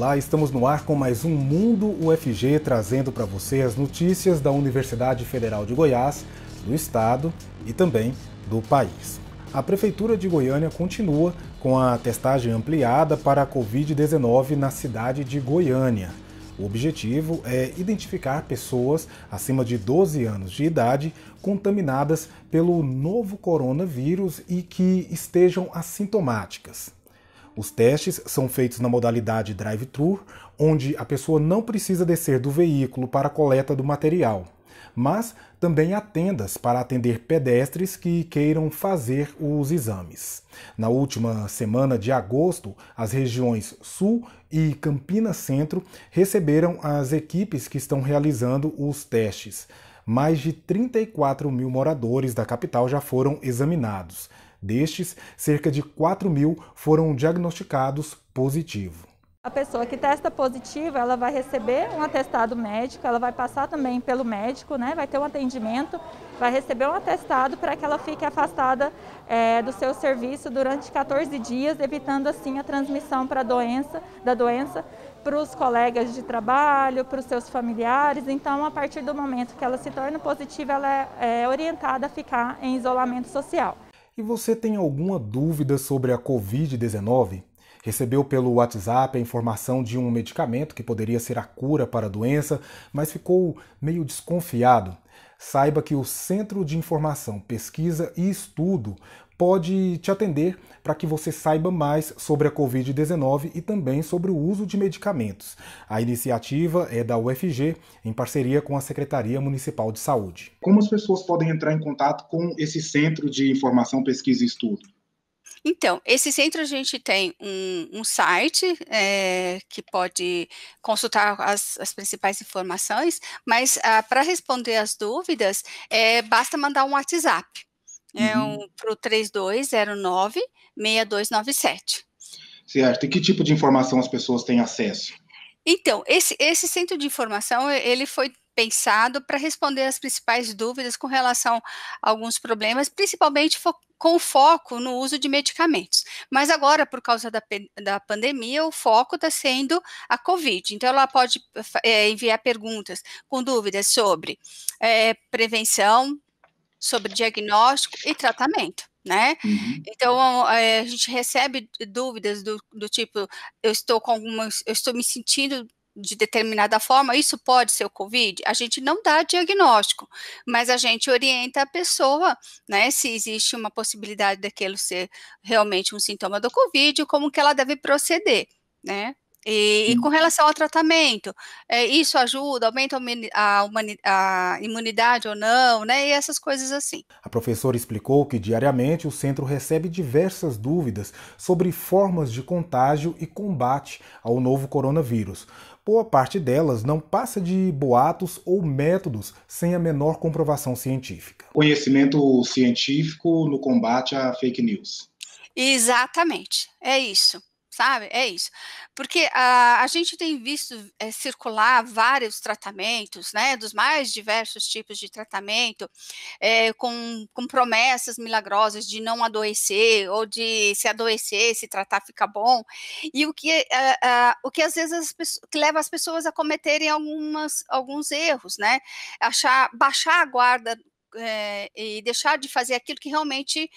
Olá, estamos no ar com mais um Mundo UFG, trazendo para você as notícias da Universidade Federal de Goiás, do estado e também do país. A Prefeitura de Goiânia continua com a testagem ampliada para a Covid-19 na cidade de Goiânia. O objetivo é identificar pessoas acima de 12 anos de idade contaminadas pelo novo coronavírus e que estejam assintomáticas. Os testes são feitos na modalidade drive-thru, onde a pessoa não precisa descer do veículo para a coleta do material, mas também há tendas para atender pedestres que queiram fazer os exames. Na última semana de agosto, as regiões Sul e Campinas Centro receberam as equipes que estão realizando os testes. Mais de 34 mil moradores da capital já foram examinados. Destes, cerca de 4 mil foram diagnosticados positivo. A pessoa que testa positiva, ela vai receber um atestado médico, ela vai passar também pelo médico, né? vai ter um atendimento, vai receber um atestado para que ela fique afastada é, do seu serviço durante 14 dias, evitando assim a transmissão para doença, da doença para os colegas de trabalho, para os seus familiares. Então, a partir do momento que ela se torna positiva, ela é, é orientada a ficar em isolamento social. E você tem alguma dúvida sobre a Covid-19? Recebeu pelo WhatsApp a informação de um medicamento que poderia ser a cura para a doença, mas ficou meio desconfiado? Saiba que o Centro de Informação, Pesquisa e Estudo pode te atender para que você saiba mais sobre a Covid-19 e também sobre o uso de medicamentos. A iniciativa é da UFG, em parceria com a Secretaria Municipal de Saúde. Como as pessoas podem entrar em contato com esse Centro de Informação, Pesquisa e Estudo? Então, esse centro a gente tem um, um site é, que pode consultar as, as principais informações, mas ah, para responder as dúvidas, é, basta mandar um WhatsApp é um, para o 3209-6297. Certo. E que tipo de informação as pessoas têm acesso? Então, esse, esse centro de informação, ele foi pensado para responder as principais dúvidas com relação a alguns problemas, principalmente com foco no uso de medicamentos. Mas agora, por causa da, da pandemia, o foco está sendo a Covid. Então, ela pode é, enviar perguntas com dúvidas sobre é, prevenção, sobre diagnóstico e tratamento. Né? Uhum. Então a gente recebe dúvidas do, do tipo, eu estou com algumas, eu estou me sentindo de determinada forma, isso pode ser o Covid? A gente não dá diagnóstico, mas a gente orienta a pessoa, né, se existe uma possibilidade daquilo ser realmente um sintoma do Covid, como que ela deve proceder, né? E, e, com relação ao tratamento, é, isso ajuda, aumenta a, a, imunidade ou não, né? E essas coisas assim. A professora explicou que diariamente o centro recebe diversas dúvidas sobre formas de contágio e combate ao novo coronavírus. Boa parte delas não passa de boatos ou métodos sem a menor comprovação científica. Conhecimento científico no combate à fake news. Exatamente, é isso sabe? É isso. Porque a, a gente tem visto é, circular vários tratamentos, né, dos mais diversos tipos de tratamento, é, com, com promessas milagrosas de não adoecer, ou de se adoecer, se tratar fica bom, e o que, é, o que às vezes as leva as pessoas a cometerem algumas, alguns erros, né? Achar, baixar a guarda é, e deixar de fazer aquilo que realmente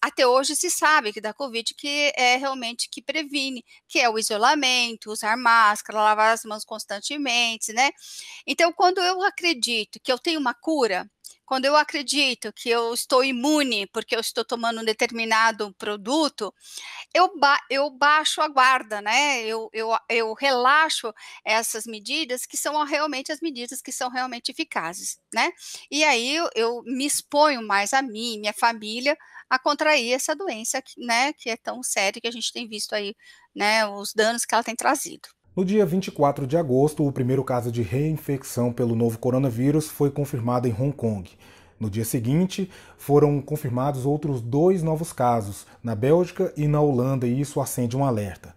até hoje se sabe que da Covid que é realmente que previne, que é o isolamento, usar máscara, lavar as mãos constantemente, né? Então, quando eu acredito que eu tenho uma cura, quando eu acredito que eu estou imune porque eu estou tomando um determinado produto, eu, ba eu baixo a guarda, né? Eu, eu, eu relaxo essas medidas que são realmente as medidas que são realmente eficazes, né? E aí eu, eu me exponho mais a mim, minha família, a contrair essa doença, né, que é tão séria que a gente tem visto aí, né, os danos que ela tem trazido. No dia 24 de agosto, o primeiro caso de reinfecção pelo novo coronavírus foi confirmado em Hong Kong. No dia seguinte, foram confirmados outros dois novos casos, na Bélgica e na Holanda, e isso acende um alerta.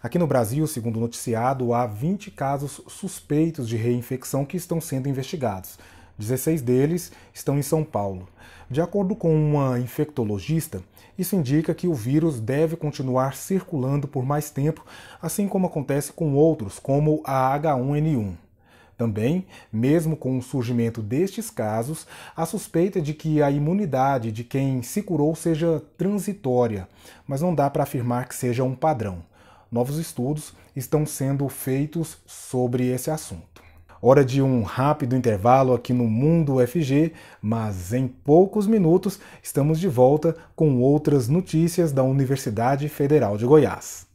Aqui no Brasil, segundo o noticiado, há 20 casos suspeitos de reinfecção que estão sendo investigados. 16 deles estão em São Paulo. De acordo com uma infectologista, isso indica que o vírus deve continuar circulando por mais tempo, assim como acontece com outros, como a H1N1. Também, mesmo com o surgimento destes casos, a suspeita de que a imunidade de quem se curou seja transitória, mas não dá para afirmar que seja um padrão. Novos estudos estão sendo feitos sobre esse assunto. Hora de um rápido intervalo aqui no Mundo UFG, mas em poucos minutos estamos de volta com outras notícias da Universidade Federal de Goiás.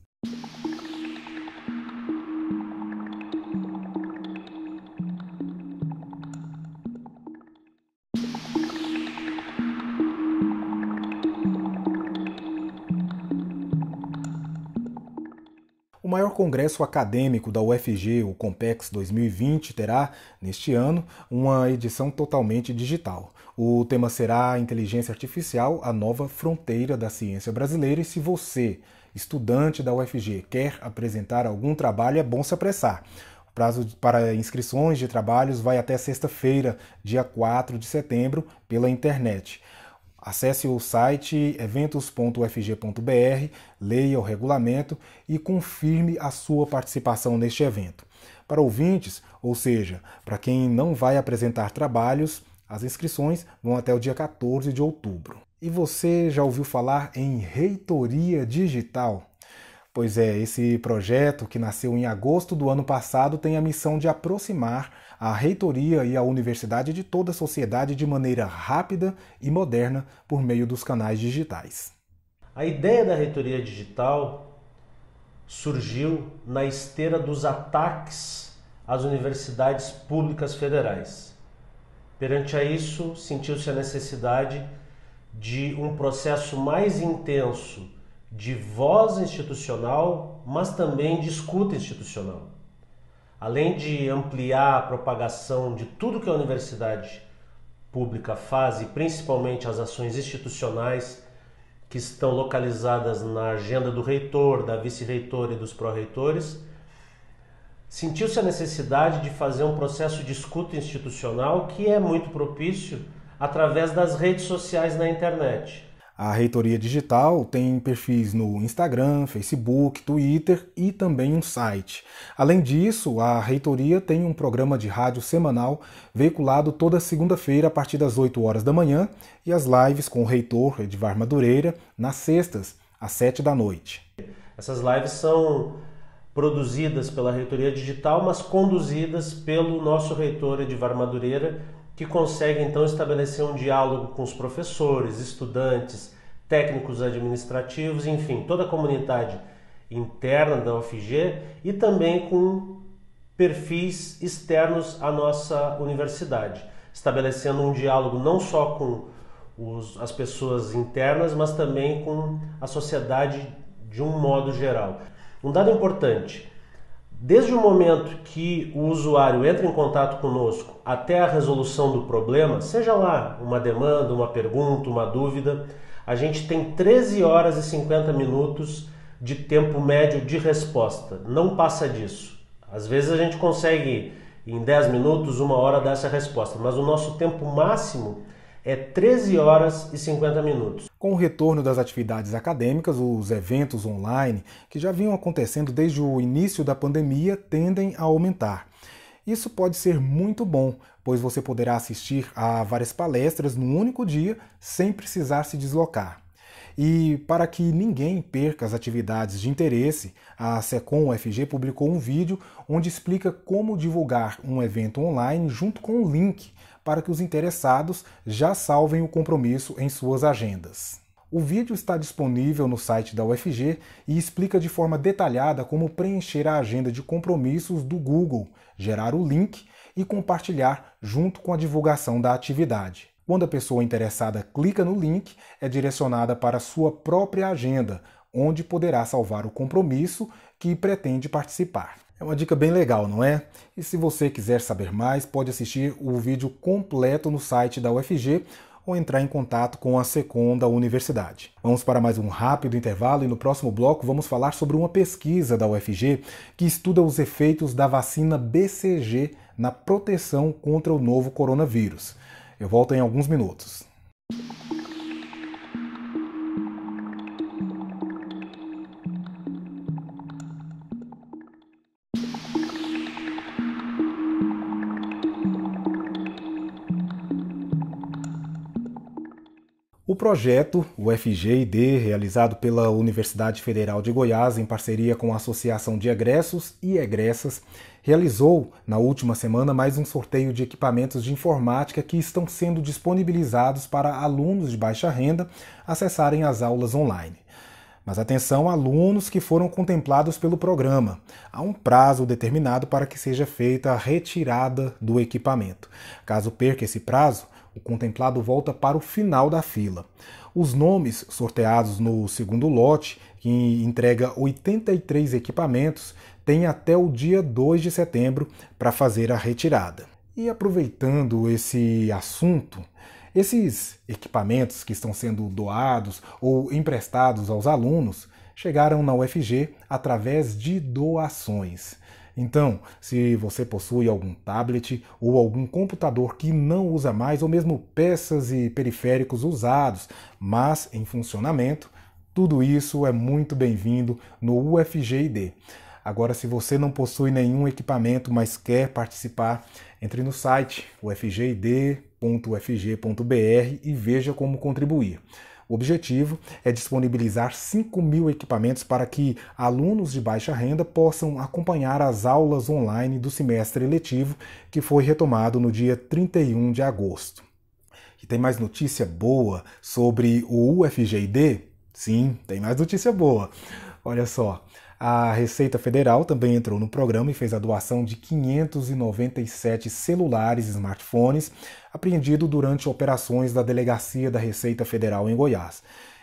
Maior congresso acadêmico da UFG, o Compex 2020, terá, neste ano, uma edição totalmente digital. O tema será Inteligência Artificial, a nova fronteira da ciência brasileira. E se você, estudante da UFG, quer apresentar algum trabalho, é bom se apressar. O prazo para inscrições de trabalhos vai até sexta-feira, dia 4 de setembro, pela internet. Acesse o site eventos.ufg.br, leia o regulamento e confirme a sua participação neste evento. Para ouvintes, ou seja, para quem não vai apresentar trabalhos, as inscrições vão até o dia 14 de outubro. E você já ouviu falar em reitoria digital? Pois é, esse projeto, que nasceu em agosto do ano passado, tem a missão de aproximar a reitoria e a universidade de toda a sociedade de maneira rápida e moderna por meio dos canais digitais. A ideia da reitoria digital surgiu na esteira dos ataques às universidades públicas federais. Perante a isso, sentiu-se a necessidade de um processo mais intenso de voz institucional, mas também de escuta institucional. Além de ampliar a propagação de tudo que a universidade pública faz, e principalmente as ações institucionais que estão localizadas na agenda do reitor, da vice-reitora e dos pró-reitores, sentiu-se a necessidade de fazer um processo de escuta institucional que é muito propício através das redes sociais na internet. A Reitoria Digital tem perfis no Instagram, Facebook, Twitter e também um site. Além disso, a Reitoria tem um programa de rádio semanal veiculado toda segunda-feira a partir das 8 horas da manhã e as lives com o reitor Edvar Madureira nas sextas, às 7 da noite. Essas lives são produzidas pela Reitoria Digital, mas conduzidas pelo nosso reitor Edvar Madureira que consegue então estabelecer um diálogo com os professores, estudantes, técnicos administrativos, enfim, toda a comunidade interna da UFG e também com perfis externos à nossa universidade, estabelecendo um diálogo não só com os, as pessoas internas, mas também com a sociedade de um modo geral. Um dado importante: Desde o momento que o usuário entra em contato conosco até a resolução do problema, seja lá uma demanda, uma pergunta, uma dúvida, a gente tem 13 horas e 50 minutos de tempo médio de resposta. Não passa disso. Às vezes a gente consegue em 10 minutos, uma hora dar essa resposta, mas o nosso tempo máximo é 13 horas e 50 minutos. Com o retorno das atividades acadêmicas, os eventos online, que já vinham acontecendo desde o início da pandemia, tendem a aumentar. Isso pode ser muito bom, pois você poderá assistir a várias palestras num único dia sem precisar se deslocar. E para que ninguém perca as atividades de interesse, a Secom UFG publicou um vídeo onde explica como divulgar um evento online junto com um link para que os interessados já salvem o compromisso em suas agendas. O vídeo está disponível no site da UFG e explica de forma detalhada como preencher a agenda de compromissos do Google, gerar o link e compartilhar junto com a divulgação da atividade. Quando a pessoa interessada clica no link, é direcionada para sua própria agenda, onde poderá salvar o compromisso que pretende participar. É uma dica bem legal, não é? E se você quiser saber mais, pode assistir o vídeo completo no site da UFG ou entrar em contato com a SECOM da universidade. Vamos para mais um rápido intervalo e no próximo bloco vamos falar sobre uma pesquisa da UFG que estuda os efeitos da vacina BCG na proteção contra o novo coronavírus. Eu volto em alguns minutos. O projeto, o FGID, realizado pela Universidade Federal de Goiás em parceria com a Associação de Egressos e Egressas, realizou na última semana mais um sorteio de equipamentos de informática que estão sendo disponibilizados para alunos de baixa renda acessarem as aulas online. Mas atenção, alunos que foram contemplados pelo programa. Há um prazo determinado para que seja feita a retirada do equipamento. Caso perca esse prazo, o contemplado volta para o final da fila. Os nomes sorteados no segundo lote, que entrega 83 equipamentos, têm até o dia 2 de setembro para fazer a retirada. E aproveitando esse assunto, esses equipamentos que estão sendo doados ou emprestados aos alunos chegaram na UFG através de doações. Então, se você possui algum tablet ou algum computador que não usa mais, ou mesmo peças e periféricos usados, mas em funcionamento, tudo isso é muito bem-vindo no UFGID. Agora, se você não possui nenhum equipamento, mas quer participar, entre no site ufgid.ufg.br e veja como contribuir. O objetivo é disponibilizar 5 mil equipamentos para que alunos de baixa renda possam acompanhar as aulas online do semestre letivo, que foi retomado no dia 31 de agosto. E tem mais notícia boa sobre o UFGID? Sim, tem mais notícia boa. Olha só, a Receita Federal também entrou no programa e fez a doação de 597 celulares e smartphones apreendidos durante operações da Delegacia da Receita Federal em Goiás.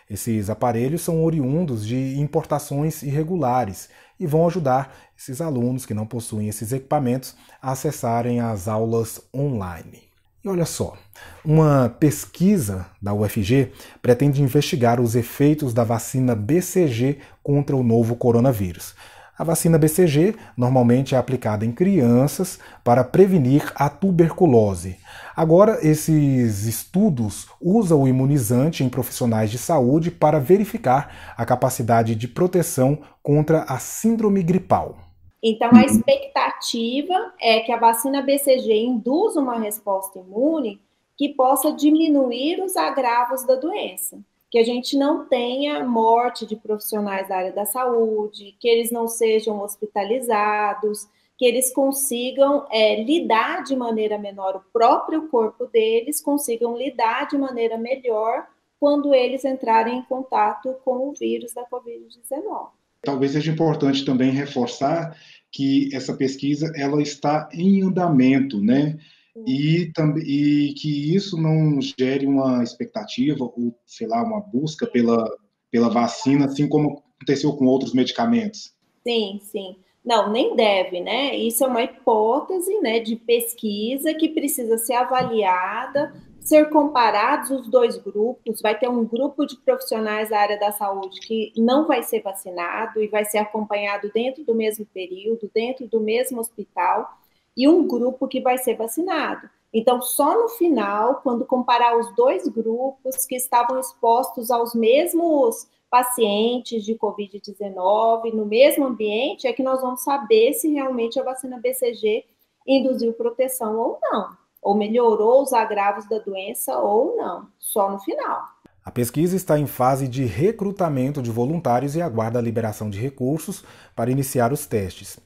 Esses aparelhos são oriundos de importações irregulares e vão ajudar esses alunos que não possuem esses equipamentos a acessarem as aulas online. E olha só, uma pesquisa da UFG pretende investigar os efeitos da vacina BCG contra o novo coronavírus. A vacina BCG normalmente é aplicada em crianças para prevenir a tuberculose. Agora, esses estudos usam o imunizante em profissionais de saúde para verificar a capacidade de proteção contra a síndrome gripal. Então, a expectativa é que a vacina BCG induza uma resposta imune que possa diminuir os agravos da doença. Que a gente não tenha morte de profissionais da área da saúde, que eles não sejam hospitalizados, que eles consigam é, lidar de maneira menor, o próprio corpo deles consigam lidar de maneira melhor quando eles entrarem em contato com o vírus da Covid-19. Talvez seja importante também reforçar que essa pesquisa ela está em andamento, né? E, e que isso não gere uma expectativa ou, sei lá, uma busca pela, pela vacina, assim como aconteceu com outros medicamentos. Sim, sim. Não, nem deve, né? Isso é uma hipótese né, de pesquisa que precisa ser avaliada ser comparados os dois grupos, vai ter um grupo de profissionais da área da saúde que não vai ser vacinado e vai ser acompanhado dentro do mesmo período, dentro do mesmo hospital, e um grupo que vai ser vacinado. Então, só no final, quando comparar os dois grupos que estavam expostos aos mesmos pacientes de Covid-19 no mesmo ambiente, é que nós vamos saber se realmente a vacina BCG induziu proteção ou não ou melhorou os agravos da doença ou não, só no final. A pesquisa está em fase de recrutamento de voluntários e aguarda a liberação de recursos para iniciar os testes.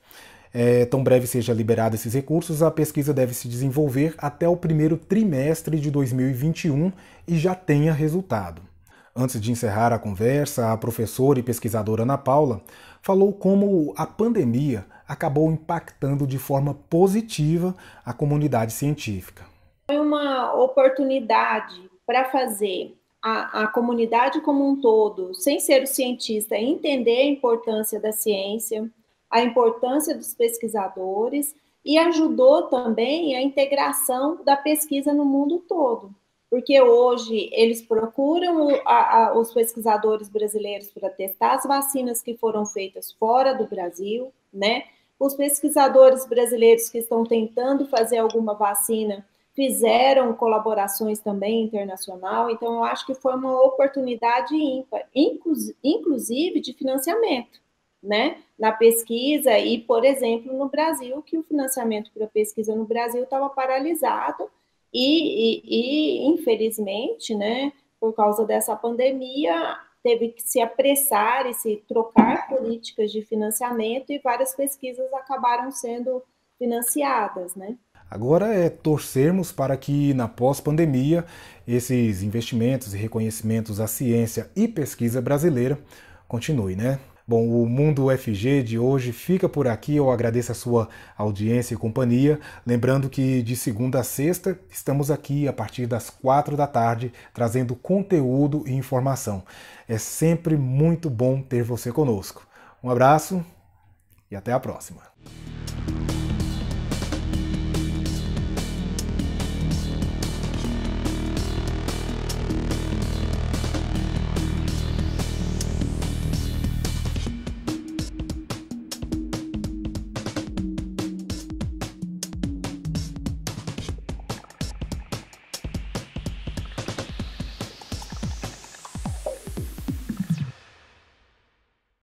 É, tão breve seja liberado esses recursos, a pesquisa deve se desenvolver até o primeiro trimestre de 2021 e já tenha resultado. Antes de encerrar a conversa, a professora e pesquisadora Ana Paula falou como a pandemia acabou impactando de forma positiva a comunidade científica. Foi uma oportunidade para fazer a, a, comunidade como um todo, sem ser o cientista, entender a importância da ciência, a importância dos pesquisadores e ajudou também a integração da pesquisa no mundo todo. Porque hoje eles procuram a, a, os pesquisadores brasileiros para testar as vacinas que foram feitas fora do Brasil, né? Os pesquisadores brasileiros que estão tentando fazer alguma vacina fizeram colaborações também internacional, então eu acho que foi uma oportunidade ímpar, inclusive de financiamento, né, na pesquisa e, por exemplo, no Brasil, que o financiamento para pesquisa no Brasil estava paralisado e, e, e, infelizmente, né, por causa dessa pandemia, teve que se apressar e se trocar políticas de financiamento e várias pesquisas acabaram sendo financiadas, né. Agora é torcermos para que na pós-pandemia esses investimentos e reconhecimentos à ciência e pesquisa brasileira continuem, né? Bom, o Mundo UFG de hoje fica por aqui. Eu agradeço a sua audiência e companhia. Lembrando que de segunda a sexta estamos aqui a partir das quatro da tarde trazendo conteúdo e informação. É sempre muito bom ter você conosco. Um abraço e até a próxima.